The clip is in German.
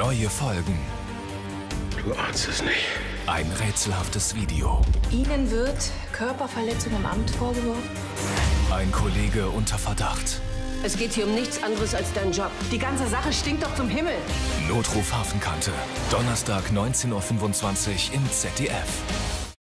Neue Folgen. Du ahnst es nicht. Ein rätselhaftes Video. Ihnen wird Körperverletzung im Amt vorgeworfen? Ein Kollege unter Verdacht. Es geht hier um nichts anderes als deinen Job. Die ganze Sache stinkt doch zum Himmel. Notruf Hafenkante. Donnerstag 19.25 Uhr im ZDF.